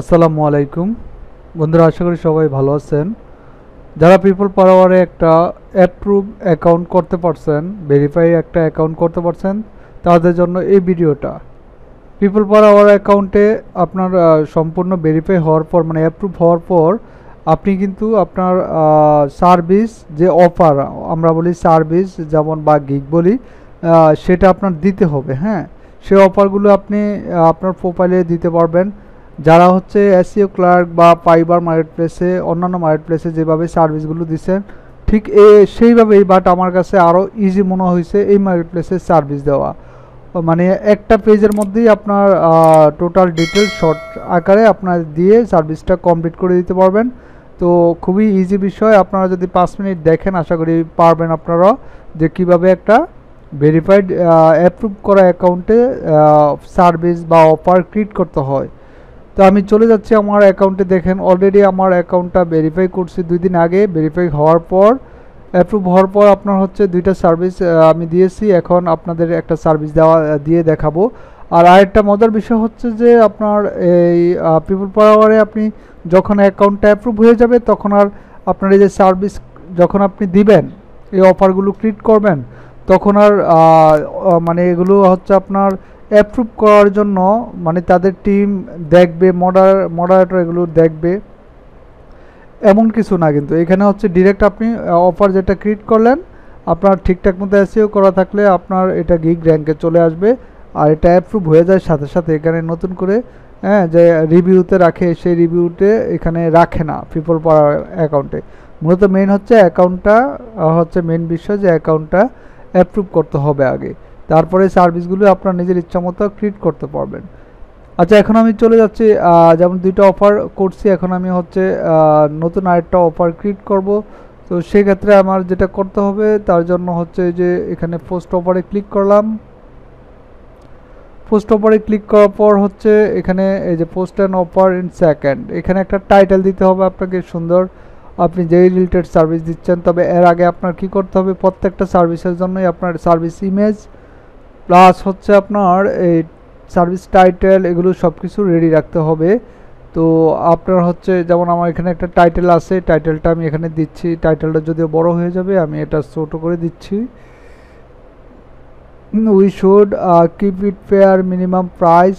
আসসালামু আলাইকুম। বন্ধুরা, আশা করি সবাই ভালো আছেন। যারা পিপল পাওয়ারে একটা অ্যাপ্রুভ অ্যাকাউন্ট করতে পারছেন ভেরিফাই একটা অ্যাকাউন্ট করতে পারছেন, তাদের জন্য এই ভিডিওটা। পিপল পাওয়ার অ্যাকাউন্টে আপনার সম্পূর্ণ ভেরিফাই হওয়ার পর মানে অ্যাপ্রুভ হওয়ার পর, আপনি কিন্তু আপনার সার্ভিস যে অফার আমরা বলি সার্ভিস যেমন বা গিগ বলি সেটা আপনার দিতে হবে হ্যাঁ? সে অফারগুলো আপনি আপনার প্রোফাইলে দিতে পারবেন। যারা হচ্ছে এসিও ক্লার্ক বা ফাইবার মার্কেট প্লেসে অন্যান্য মার্কেট প্লেসে যেভাবে সার্ভিসগুলো দিচ্ছেন, ঠিক এ, সেইভাবেই বাট আমার কাছে আরও ইজি মনে হয়েছে এই মার্কেট প্লেসে সার্ভিস দেওয়া। মানে একটা পেজের মধ্যেই আপনার টোটাল ডিটেল শর্ট আকারে আপনার দিয়ে সার্ভিসটা কমপ্লিট করে দিতে পারবেন। তো খুবই ইজি বিষয়, আপনারা যদি পাঁচ মিনিট দেখেন, আশা করি পারবেন আপনারা যে কীভাবে একটা ভেরিফাইড অ্যাপ্রুভ করা অ্যাকাউন্টে সার্ভিস বা অফার ক্রিয়েট করতে হয়। তো আমি চলে যাচ্ছি আমার অ্যাকাউন্টে। দেখেন অলরেডি আমার অ্যাকাউন্টটা ভেরিফাই করছি। দুই দিন আগে ভেরিফাই হওয়ার পর অ্যাপ্রুভ হওয়ার পর আপনার হচ্ছে দুইটা সার্ভিস আমি দিয়েছি। এখন আপনাদের একটা সার্ভিস দেওয়া দিয়ে দেখাবো। আর আরেকটা মজার বিষয় হচ্ছে যে আপনার এই পিপল পাওয়ারে আপনি যখন অ্যাকাউন্টটা অ্যাপ্রুভ হয়ে যাবে, তখন আর আপনার এই যে সার্ভিস যখন আপনি দিবেন, এই অফারগুলো ক্রিয়েট করবেন, তখন আর মানে এগুলো হচ্ছে আপনার অ্যাপ্রুভ করার জন্য মানে তাদের টিম দেখবে মডার মডারেটর এগুলো দেখবে, এমন কিছু না কিন্তু। এখানে হচ্ছে ডিরেক্ট আপনি অফার যেটা ক্রিয়েট করলেন, আপনার ঠিকঠাক মতো এসিও করা থাকলে আপনার এটা গিগ র্যাঙ্কে চলে আসবে, আর এটা অ্যাপ্রুভ হয়ে যায় সাথে সাথে। এখানে নতুন করে হ্যাঁ যে রিভিউতে রাখে, সেই রিভিউতে এখানে রাখে না পিপল পাওয়ার অ্যাকাউন্টে মূলত মেইন হচ্ছে অ্যাকাউন্টটা হচ্ছে মেইন বিষয় যে অ্যাকাউন্টটা অ্যাপ্রুভ করতে হবে আগে। তারপরে সার্ভিসগুলো আপনার নিজের ইচ্ছা মতো ক্রিয়েট করতে পারবেন। আচ্ছা এখন আমি চলে যাচ্ছি যেমন দুইটা অফার করছি, এখন আমি হচ্ছে নতুন আরেকটা অফার ক্রিয়েট করব। তো সেক্ষেত্রে আমার যেটা করতে হবে, তার জন্য হচ্ছে যে এখানে পোস্ট অফারে ক্লিক করলাম। পোস্ট অফারে ক্লিক করার পর হচ্ছে এখানে এই যে post and offer in second এখানে একটা টাইটেল দিতে হবে আপনাকে, সুন্দর। আপনি যেই রিলেটেড সার্ভিস দিচ্ছেন, তবে এর আগে আপনার কি করতে হবে? প্রত্যেকটা সার্ভিসের জন্যই আপনার সার্ভিস ইমেজ প্লাস হচ্ছে আপনার এই সার্ভিস টাইটেল এগুলো সব কিছু রেডি রাখতে হবে। তো আপনার হচ্ছে যেমন আমার এখানে একটা টাইটেল আছে টাইটেলটা আমি এখানে দিচ্ছি। টাইটেলটা যদিও বড় হয়ে যাবে, আমি এটা ছোটো করে দিচ্ছি। We should keep it fair minimum price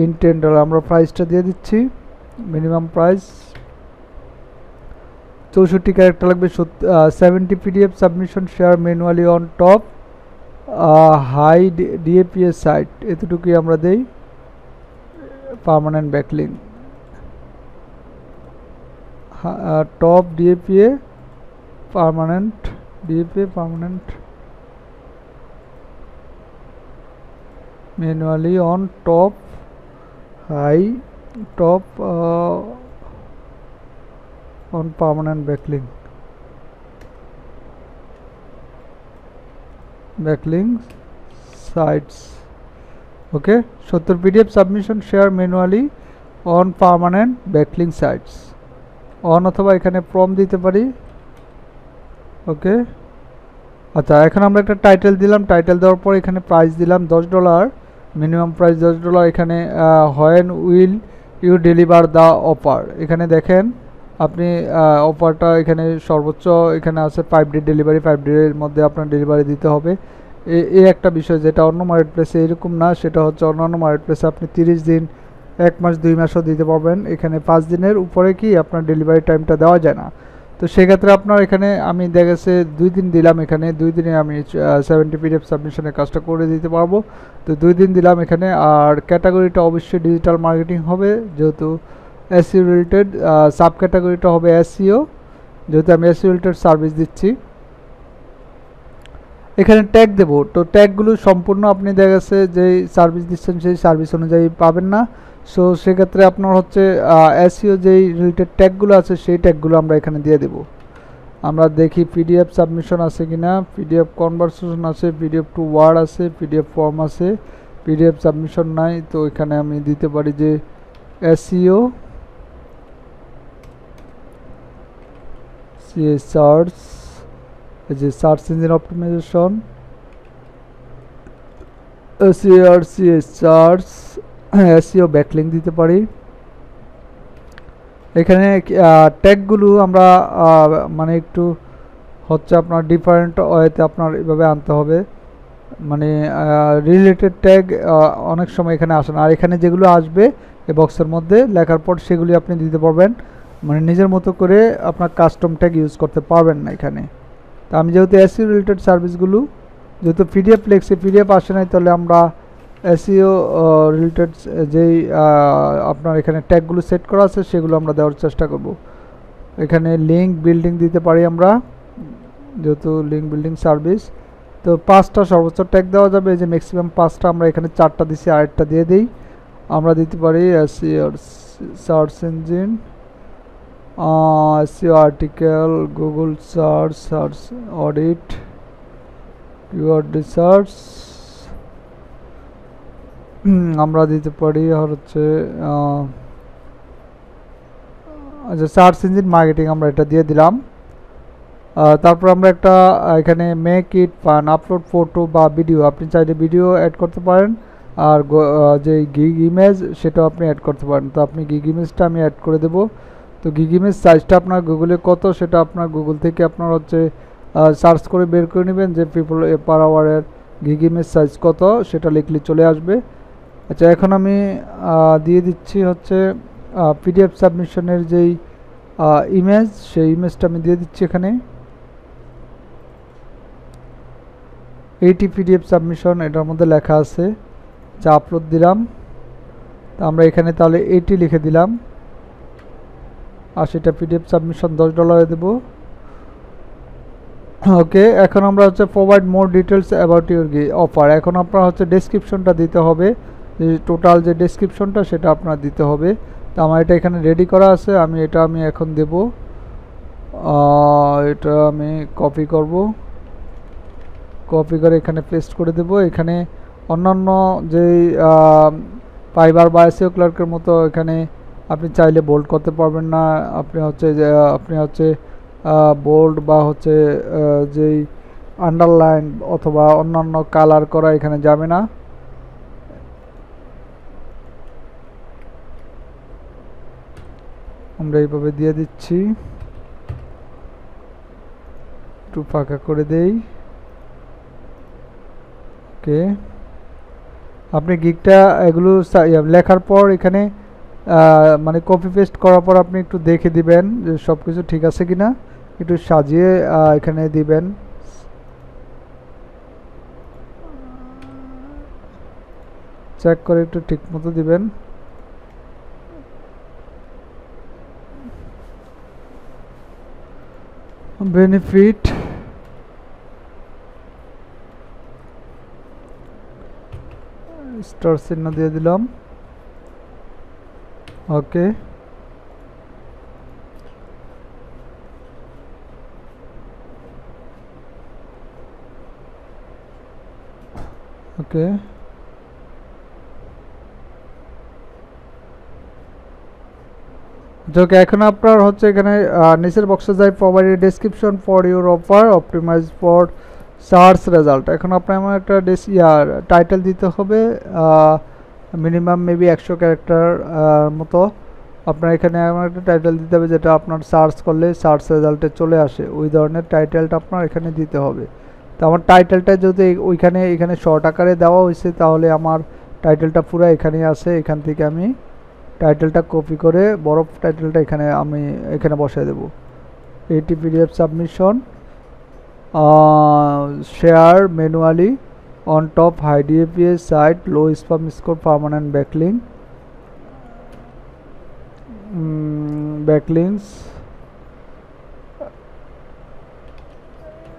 in ten dollar আমরা প্রাইসটা দিয়ে দিচ্ছি মিনিমাম প্রাইস চৌষট্টি ক্যারেক্টার লাগবে seventy PDF submission share manually on top high DAPS site এতটুকুই আমরা দেই। Permanent backlink top DAPA permanent DAPA permanent manually on top high top on permanent backlink backlink sites, okay? সত্তর PDF submission share manually on permanent backlink sites on অথবা এখানে প্রম দিতে পারি ওকে আচ্ছা এখন আমরা একটা টাইটেল দিলাম। টাইটেল দেওয়ার পর এখানে প্রাইস দিলাম দশ ডলার। মিনিমাম প্রাইস দশ ডলার। এখানে when will you deliver the offer এখানে দেখেন আপনি অফারটা এখানে সর্বোচ্চ এখানে আছে ফাইভ ডে ডেলিভারি ফাইভ ডের মধ্যে আপনার ডেলিভারি দিতে হবে। এই একটা বিষয় যেটা অন্য মার্কেট প্লেসে এরকম না, সেটা হচ্ছে অন্যান্য মার্কেট প্লেসে আপনি তিরিশ দিন, এক মাস, দুই মাসও দিতে পারবেন। এখানে পাঁচ দিনের উপরে কি আপনার ডেলিভারি টাইমটা দেওয়া যায় না। তো সেক্ষেত্রে আপনার এখানে আমি দেখেছে দুই দিন দিলাম এখানে, দুই দিনে আমি সেভেন্টি পিডিএফ সাবমিশনের কাজটা করে দিতে পারব। তো দুই দিন দিলাম এখানে, আর ক্যাটাগরিটা অবশ্যই ডিজিটাল মার্কেটিং হবে, যেহেতু এসিও রিলেটেড সাব ক্যাটাগরিটা হবে এসিও যেহেতু আমি এসিও রিলেটেড সার্ভিস দিচ্ছি। এখানে ট্যাগ দেব। তো ট্যাগগুলো সম্পূর্ণ আপনি দেখা গেছে যেই সার্ভিস দিচ্ছেন সেই সার্ভিস অনুযায়ী পাবেন না। সো সেক্ষেত্রে আপনার হচ্ছে এসিও যেই রিলেটেড ট্যাগগুলো আছে সেই ট্যাগগুলো আমরা এখানে দিয়ে দেব। আমরা দেখি পিডিএফ সাবমিশন আছে কিনা পিডিএফ কনভারসেশন আছে পিডিএফ টু ওয়ার্ড আছে পিডিএফ ফর্ম আছে পিডিএফ সাবমিশন নাই। তো এখানে আমি দিতে পারি যে এসিও সার্চ যে সার্চ ইঞ্জিন অপটিমাইজেশন সিআরসিএস সার্চ এসিও ব্যাকলিং দিতে পারি। এখানে ট্যাগগুলো আমরা মানে একটু হচ্ছে আপনার ডিফারেন্ট ওয়েতে আপনার এভাবে আনতে হবে। মানে রিলেটেড ট্যাগ অনেক সময় এখানে আসে না। আর এখানে যেগুলো আসবে, এই বক্সের মধ্যে লেখার পর সেগুলি আপনি দিতে পারবেন। মানে নিজের মতো করে আপনার কাস্টম ট্যাগ ইউজ করতে পারবেন না এখানে। তা আমি যেহেতু এসি রিলেটেড সার্ভিসগুলো যেহেতু পিডিএফ লেখছি পিডিএফ আসে নাই, তাহলে আমরা এসিও রিলেটেড যেই আপনার এখানে ট্যাগগুলো সেট করা আছে, সেগুলো আমরা দেওয়ার চেষ্টা করব। এখানে লিঙ্ক বিল্ডিং দিতে পারি আমরা, যেহেতু লিঙ্ক বিল্ডিং সার্ভিস তো পাঁচটা সর্বোচ্চ ট্যাগ দেওয়া যাবে যে ম্যাক্সিমাম পাঁচটা আমরা এখানে চারটা দিছি, আরেকটা দিয়ে দিই। আমরা দিতে পারি SEO search engine SEO article Google search search audit keyword research আমরা দিতে পারি হচ্ছে আচ্ছা সার্চ ইঞ্জিন মার্কেটিং আমরা এটা দিয়ে দিলাম। তারপর আমরা একটা, এখানে make it fun upload photo বা ভিডিও আপনি চাইলে ভিডিও অ্যাড করতে পারেন। আর যে গিগ ইমেজ সেটাও আপনি অ্যাড করতে পারেন। তো আপনি গিগ ইমেজটা আমি অ্যাড করে দেবো। তো গিগ ইমেজ সাইজটা আপনার গুগলে কত? সেটা আপনার গুগল থেকে আপনার হচ্ছে সার্চ করে বের করে নেবেন যে পিপল পার আওয়ারের গিগ ইমেজ সাইজ কত, সেটা লিখলে চলে আসবে। আচ্ছা এখন আমি দিয়ে দিচ্ছি হচ্ছে পিডিএফ সাবমিশনের যেই ইমেজ সেই ইমেজটা আমি দিয়ে দিচ্ছি এখানে। এইটি পিডিএফ সাবমিশন এটার মধ্যে লেখা আছে যা আপলোড দিলাম। তা আমরা এখানে তাহলে এইটি লিখে দিলাম। আর সেটা পিডিএফ সাবমিশন দশ ডলারে দেবো। ওকে এখন আমরা হচ্ছে provide more details about your offer এখন আপনার হচ্ছে ডেসক্রিপশনটা দিতে হবে। যে টোটাল যে ডেসক্রিপশনটা সেটা আপনার দিতে হবে। তো আমার এটা এখানে রেডি করা আছে, আমি এটা আমি এখন দেব। এটা আমি কপি করব। কপি করে এখানে পেস্ট করে দেব। এখানে অন্যান্য যেই ফাইবার বা এসিও ক্লার্কের মতো এখানে আপনি চাইলে বোল্ড করতে পারবেন না। আপনি হচ্ছে যে, আপনি হচ্ছে বোল্ড বা হচ্ছে যেই আন্ডারলাইন অথবা অন্যান্য কালার করা এখানে যাবে না। আমরা এইভাবে দিয়ে দিচ্ছি। একটু ফাঁকা করে দেই। ওকে আপনি গিকটা এগুলো লেখার পর এখানে মানে কপি পেস্ট করার পর আপনি একটু দেখে দিবেন যে সব কিছু ঠিক আছে কিনা। একটু সাজিয়ে এখানে দিবেন। চেক করে একটু ঠিক মতো দিবেন। বেনিফিট স্টার চিহ্ন দিয়ে দিলাম। ওকে ওকে ওকে এখন আপনার হচ্ছে এখানে নিচের বক্সে যায় provide description for your offer optimise for search result এখন আপনার আমার একটা ইয়ার টাইটেল দিতে হবে মিনিমাম মেবি একশো ক্যারেক্টার মতো। আপনার এখানে এমন একটা টাইটেল দিতে হবে, যেটা আপনার সার্চ করলে সার্চ রেজাল্টে চলে আসে। ওই ধরনের টাইটেলটা আপনার এখানে দিতে হবে। তো আমার টাইটেলটা যদি ওইখানে, এখানে শর্ট আকারে দেওয়া হয়েছে, তাহলে আমার টাইটেলটা পুরো এখানেই আছে। এখান থেকে আমি টাইটেলটা কপি করে বড় টাইটেলটা এখানে আমি, এখানে বসাই দেব। এটি PDF submission share manually on top high DAPA side low spam score permanent backlink mm, backlinks.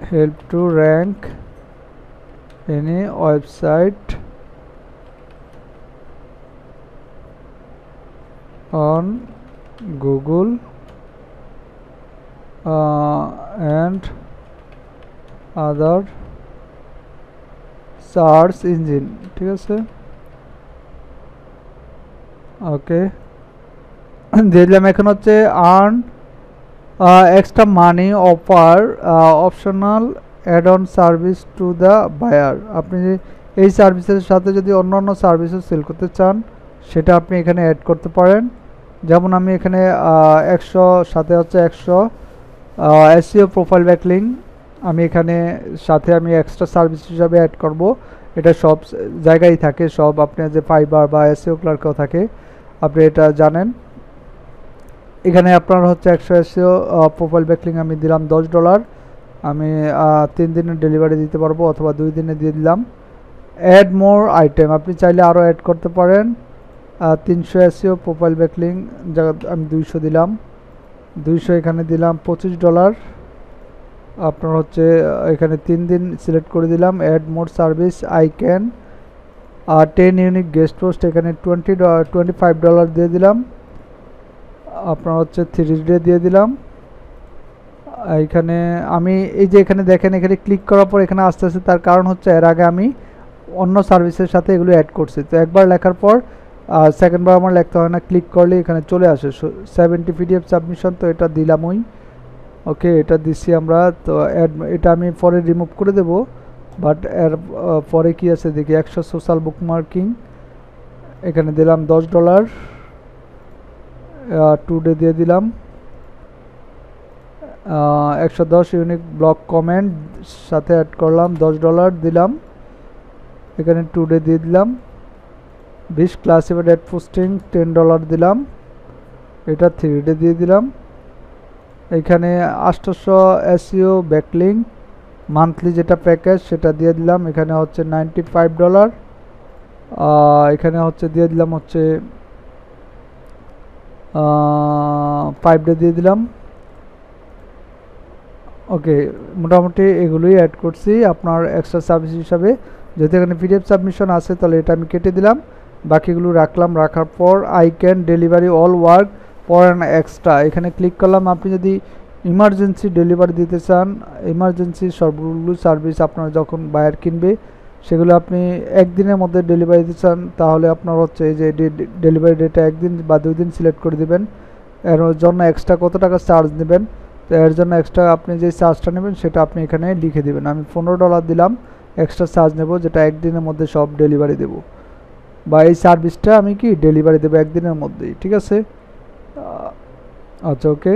Help to rank any website on Google uh, and other search engine, ঠিক আছে? ওকে। দিলাম এখন হচ্ছে earn extra money offer optional add on service to the buyer আপনি এই সার্ভিসের সাথে যদি অন্য অন্য সার্ভিসও সেল করতে চান, সেটা আপনি এখানে অ্যাড করতে পারেন। যেমন আমি এখানে একশো, সাথে হচ্ছে একশো এসিও প্রোফাইল ব্যাকলিং আমি এখানে সাথে আমি এক্সট্রা সার্ভিস হিসাবে অ্যাড করব। এটা সব জায়গায় থাকে, সব আপনার যে ফাইবার বা এসিও ক্লার্কেও থাকে, আপনি এটা জানেন। এখানে আপনার হচ্ছে একশো এসিও প্রোফাইল ব্যাকলিং আমি দিলাম দশ ডলার আমি তিন দিনের ডেলিভারি দিতে পারব অথবা দুই দিনে দিয়ে দিলাম। অ্যাড মোর আইটেম আপনি চাইলে আরও অ্যাড করতে পারেন। তিনশো এসিও প্রোফাইল ব্যাকলিং আমি দুইশো দিলাম। দুইশো এখানে দিলাম পঁচিশ ডলার আপনার হচ্ছে এখানে তিন দিন সিলেক্ট করে দিলাম add more service I can R ten unique guest post এখানে টোয়েন্টি টোয়েন্টি ফাইভ ডলার দিয়ে দিলাম, আপনার হচ্ছে থ্রি ডে দিয়ে দিলাম এখানে আমি এই যে এখানে দেখেন, এখানে ক্লিক করার পর এখানে আস্তে আস্তে তার কারণ হচ্ছে, এর আগে আমি অন্য সার্ভিসের সাথে এগুলো অ্যাড করছি। তো একবার লেখার পর সেকেন্ডবার আমার লিখতে হয় না ক্লিক করলে এখানে চলে আসে। সেভেন্টি পিডিএফ সাবমিশন তো এটা দিলামই। ওকে এটা দিচ্ছি আমরা, তো অ্যাড এটা আমি পরে রিমুভ করে দেব বাট এর পরে কি আছে দেখি, একশো সোশ্যাল বুক মার্কিং এখানে দিলাম দশ ডলার টু ডে দিয়ে দিলাম একশো দশ ইউনিক ব্লক কমেন্ট সাথে অ্যাড করলাম দশ ডলার দিলাম, এখানে টু ডে দিয়ে দিলাম, বিশ classified ad posting ten dollar দিলাম, এটা থ্রি ডে দিয়ে দিলাম। এখানে আষ্টশো এসিও ব্যাকলিং মান্থলি যেটা প্যাকেজ সেটা দিয়ে দিলাম। এখানে হচ্ছে নাইনটি ফাইভ ডলার। এখানে হচ্ছে দিয়ে দিলাম হচ্ছে ফাইভ ডে দিয়ে দিলাম। ওকে, মোটামুটি এগুলোই অ্যাড করছি আপনার এক্সট্রা সার্ভিস হিসাবে। যদি এখানে পিডিএফ সাবমিশন আছে তাহলে এটা আমি কেটে দিলাম। বাকিগুলো রাখলাম, রাখার পর I can delivery all work for an extra এখানে ক্লিক করলাম, আপনি যদি ইমার্জেন্সি ডেলিভারি দিতে চান ইমার্জেন্সি সবগুলো সার্ভিস আপনার যখন বায়ার কিনবে, সেগুলো আপনি একদিনের মধ্যে ডেলিভারি দিতে চান, তাহলে আপনার হচ্ছে এই যে ডেলিভারি ডেটা একদিন বা দুই দিন সিলেক্ট করে দেবেন। এর জন্য এক্সট্রা কত টাকা চার্জ নেবেন তো এর জন্য এক্সট্রা আপনি যে চার্জটা নেবেন, সেটা আপনি এখানে লিখে দেবেন। আমি পনেরো ডলার দিলাম এক্সট্রা চার্জ নেব, যেটা একদিনের মধ্যে সব ডেলিভারি দেব। বা এই সার্ভিসটা আমি কি ডেলিভারি দেবো একদিনের মধ্যেই, ঠিক আছে? আচ্ছা okay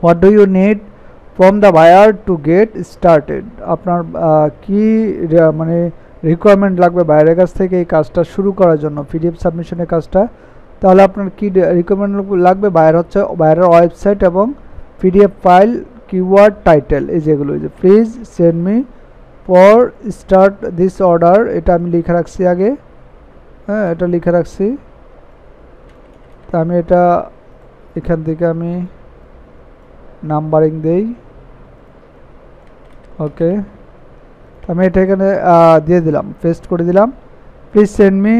what do you need from the buyer to get started আপনার কি মানে রিকোয়ারমেন্ট লাগবে বাইরের কাছ থেকে এই কাজটা শুরু করার জন্য পিডিএফ সাবমিশনের কাজটা। তাহলে আপনার কি রিকোয়ারমেন্ট লাগবে? বাইরে হচ্ছে বাইরের ওয়েবসাইট এবং পিডিএফ ফাইল কিওয়ার্ড টাইটেল এই যেগুলো যে please send me for start this order এটা আমি লিখে রাখছি আগে। হ্যাঁ এটা লিখে রাখছি। তা আমি এটা এখান থেকে আমি নাম্বারিং দেই। ওকে আমি এটা এখানে দিয়ে দিলাম পেস্ট করে দিলাম। Please send me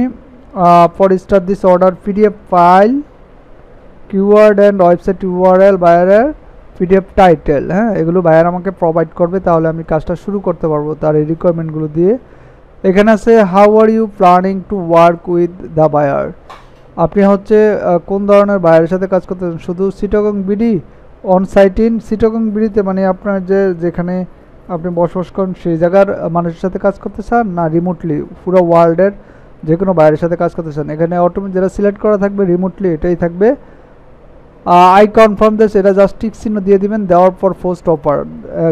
for star this order PDF file keyword and website URL বায়ারের পিডিএফ টাইটেল হ্যাঁ এগুলো বায়ার আমাকে প্রোভাইড করবে, তাহলে আমি কাজটা শুরু করতে পারব তার এই রিকোয়ারমেন্টগুলো দিয়ে। এখানে আছে how are you planning to work with the buyer আপনি হচ্ছে কোন ধরনের বায়ারের সাথে কাজ করতে শুধু Chittagong BD on site in Chittagong বিডিতে মানে আপনার যে, যেখানে আপনি বসবাস করেন, সেই জায়গার মানুষের সাথে কাজ করতে চান না রিমোটলি পুরো ওয়ার্ল্ডের যে কোনো বাইরের সাথে কাজ করতে চান। এখানে অটোমেটিক যেটা সিলেক্ট করা থাকবে রিমোটলি এটাই থাকবে। আই কনফার্ম দিস এটা জাস্ট টিক চিহ্ন দিয়ে দিবেন, দেওয়ার পর পোস্ট অফার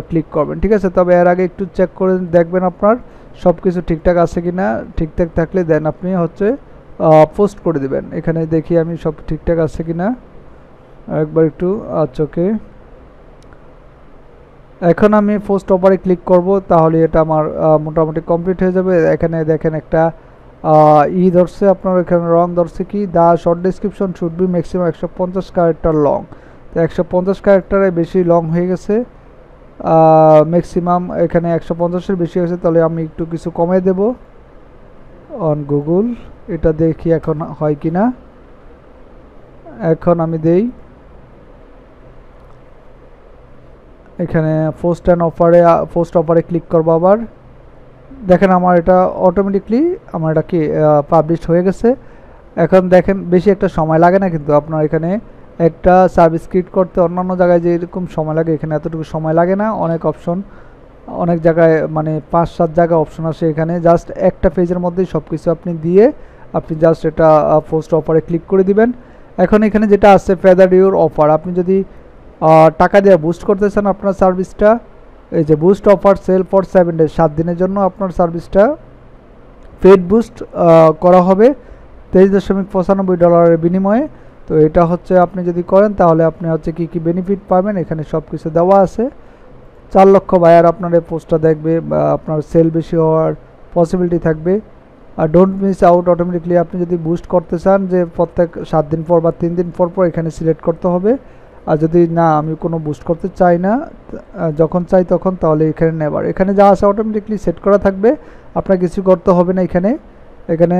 ক্লিক করবেন, ঠিক আছে? তবে এর আগে একটু চেক করে দেখবেন আপনার সব কিছু ঠিকঠাক আছে কি না ঠিকঠাক থাকলে দেন আপনি হচ্ছে পোস্ট করে দিবেন। এখানে দেখি আমি সব ঠিকঠাক আছে কি না একবার একটু আচ্ছা ওকে এখন আমি পোস্ট অফারে ক্লিক করব, তাহলে এটা আমার মোটামুটি কমপ্লিট হয়ে যাবে। এখানে দেখেন একটা ই ধরছে আপনার, এখানে রং ধরছে কি? The short description should be maximum একশো পঞ্চাশ ক্যারেক্টার লং তো একশো পঞ্চাশ ক্যারেক্টারে বেশি লং হয়ে গেছে। ম্যাক্সিমাম এখানে একশো পঞ্চাশের বেশি হয়েছে, তাহলে আমি একটু কিছু কমে দেব। অন গুগল এটা দেখি এখন হয় কি না এখন আমি দেই। এখানে পোস্ট অ্যান্ড অফারে পোস্ট অফারে ক্লিক করব আবার। দেখেন আমার এটা অটোমেটিকলি আমার এটা কি পাবলিশ হয়ে গেছে। এখন দেখেন বেশি একটা সময় লাগে না কিন্তু আপনার এখানে একটা সার্ভিস করতে অন্যান্য জায়গায় যে এরকম সময় লাগে, এখানে এতটুকু সময় লাগে না। অনেক অপশন অনেক জায়গায় মানে পাঁচ সাত জায়গায় অপশন আসে এখানে। জাস্ট একটা পেজের মধ্যেই সব কিছু আপনি দিয়ে আপনি জাস্ট এটা পোস্ট অফারে ক্লিক করে দিবেন। এখন এখানে যেটা আছে ফেদার ইউর অফার আপনি যদি টাকা দিয়ে বুস্ট করতে চান আপনার সার্ভিসটা এই যে boost offer sale for seven days সাত দিনের জন্য আপনার সার্ভিসটা পেড বুস্ট করা হবে তেইশ দশমিক পঁচানব্বই ডলারের বিনিময়ে। তো এটা হচ্ছে আপনি যদি করেন, তাহলে আপনি হচ্ছে কি কি বেনিফিট পাবেন? এখানে সব কিছু দেওয়া আছে। চার লক্ষ বায়ার আপনার এই পোস্টটা দেখবে আপনার সেল বেশি হওয়ার পসিবিলিটি থাকবে। আর ডোন্ট মিস আউট অটোমেটিকলি আপনি যদি বুস্ট করতে চান যে প্রত্যেক সাত দিন পর বা তিন দিন পর পর এখানে সিলেক্ট করতে হবে। আর যদি না, আমি কোনো বুস্ট করতে চাই না যখন চাই তখন, তাহলে এখানে নেবার এখানে যা আছে অটোমেটিকলি সেট করা থাকবে। আপনার কিছু করতে হবে না এখানে। এখানে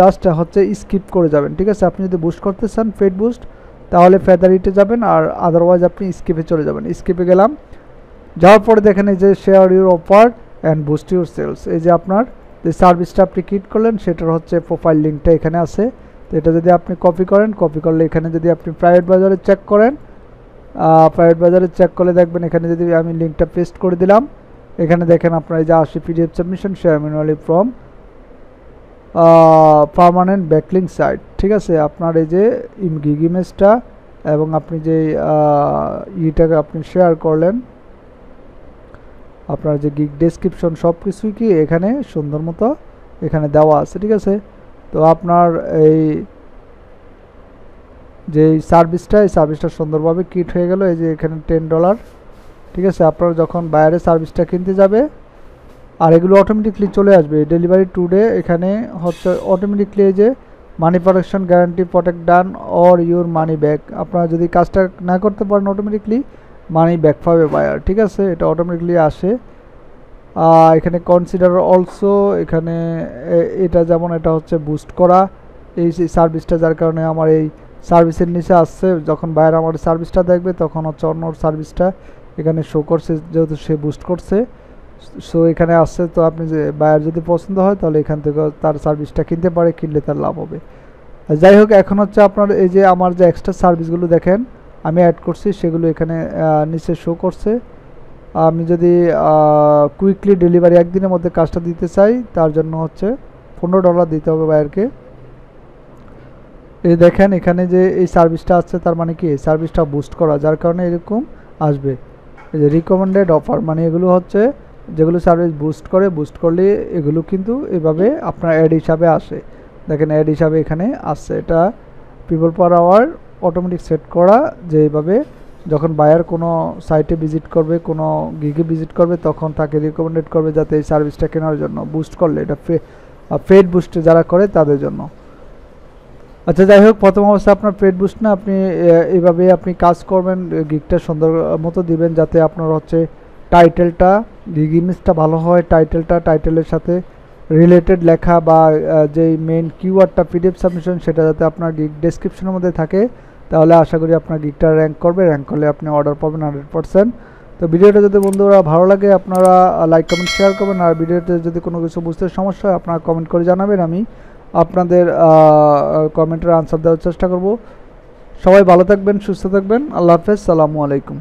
জাস্ট হচ্ছে স্কিপ করে যাবেন, ঠিক আছে? আপনি যদি বুস্ট করতে চান পেড বুস্ট তাহলে ফেদারিটে যাবেন। আর আদারওয়াইজ আপনি স্কিপে চলে যাবেন। স্কিপে গেলাম। যাওয়ার পরে দেখেন এই যে share your offer and boost your sales এই যে আপনার যে সার্ভিসটা আপনি ক্লিক করলেন, সেটার হচ্ছে প্রোফাইল লিঙ্কটা এখানে আছে। তো এটা যদি আপনি কপি করেন কপি করলে এখানে যদি আপনি প্রাইভেট বাজারে চেক করেন প্রাইভেট বাজারে চেক করলে দেখবেন এখানে যদি আমি লিঙ্কটা পেস্ট করে দিলাম, এখানে দেখেন আপনার এই যে আসে PDF submission share manually from permanent backlink site ঠিক আছে? আপনার এই যে গিগ ইমেজটা এবং আপনি যে ইটাকে আপনি শেয়ার করলেন আপনার যে গিগ ডেসক্রিপশন সব কিছুই কি এখানে সুন্দর মতো এখানে দেওয়া আছে, ঠিক আছে? তো আপনার এই যে সার্ভিসটা এই সার্ভিসটা সুন্দরভাবে কিট হয়ে গেল, এই যে এখানে টেন ডলার ঠিক আছে? আপনারা যখন বাইরে সার্ভিসটা কিনতে যাবে, আর এগুলো অটোমেটিকলি চলে আসবে। ডেলিভারি টুডে এখানে হচ্ছে অটোমেটিকলি এই যে money protection guarantee protect done or your money back আপনারা যদি কাজটা না করতে পারেন অটোমেটিকলি মানি ব্যাক পাবে বায়ার ঠিক আছে? এটা অটোমেটিকলি আসে। এখানে কনসিডার অলসো এখানে এটা যেমন এটা হচ্ছে বুস্ট করা। এই সার্ভিসটা যার কারণে আমার এই সার্ভিসের নিচে আসছে, যখন বায়ার আমার সার্ভিসটা দেখবে, তখন হচ্ছে অন্য সার্ভিসটা এখানে শো করছে, যেহেতু সে বুস্ট করছে। সো এখানে আসছে, তো আপনি যে বায়ার যদি পছন্দ হয়, তাহলে এখান থেকে তার সার্ভিসটা কিনতে পারে, কিনলে তার লাভ হবে। যাই হোক, এখন হচ্ছে আপনার এই যে আমার যে এক্সট্রা সার্ভিসগুলো দেখেন আমি অ্যাড করছি, সেগুলো এখানে নিচে শো করছে। আমি যদি কুইকলি ডেলিভারি একদিনের মধ্যে কাজটা দিতে চাই, তার জন্য হচ্ছে পনেরো ডলার দিতে হবে বায়ারকে এই দেখেন, এখানে যে এই সার্ভিসটা আসছে, তার মানে কি? এই সার্ভিসটা বুস্ট করা, যার কারণে এরকম আসবে। এই যে রিকমেন্ডেড অফার মানে এগুলো হচ্ছে, যেগুলো সার্ভিস বুস্ট করে বুস্ট করলে এগুলো কিন্তু এভাবে আপনার অ্যাড হিসাবে আসে। দেখেন অ্যাড হিসাবে এখানে আসছে। এটা people per hour automatic set করা, যে এইভাবে যখন বায়ার কোনো সাইটে ভিজিট করবে, কোনো গিগে ভিজিট করবে, তখন তাকে রিকমেন্ডেড করবে যাতে এই সার্ভিসটা কেনার জন্য। বুস্ট করলে, এটা পেড বুস্টে যারা করে তাদের জন্য। আচ্ছা যাই হোক, প্রথম অবস্থায় আপনার পেড বুস্ট না, আপনি এইভাবে আপনি কাজ করবেন গিগটা সুন্দর মতো দিবেন যাতে আপনার হচ্ছে টাইটেলটা গিগ ইমেজটা ভালো হয় টাইটেলটা টাইটেলের সাথে রিলেটেড লেখা বা যেই মেইন কিওয়ার্ডটা পিডিএফ সাবমিশন সেটা যাতে আপনার গিগ ডেসক্রিপশনের মধ্যে থাকে। তাহলে আশা করি আপনার গিকটা র্যাঙ্ক করবে র্যাঙ্ক করলে আপনি অর্ডার পাবেন হান্ড্রেড পার্সেন্ট তো ভিডিওটা যদি বন্ধুরা ভালো লাগে, আপনারা লাইক কমেন্ট শেয়ার করবেন। আর ভিডিওতে যদি কোনো কিছু বুঝতে সমস্যা হয়, আপনারা কমেন্ট করে জানাবেন। আমি আপনাদের কমেন্টের আনসার দেওয়ার চেষ্টা করব। সবাই ভালো থাকবেন, সুস্থ থাকবেন। আল্লাহ হাফেজ, সালামু আলাইকুম।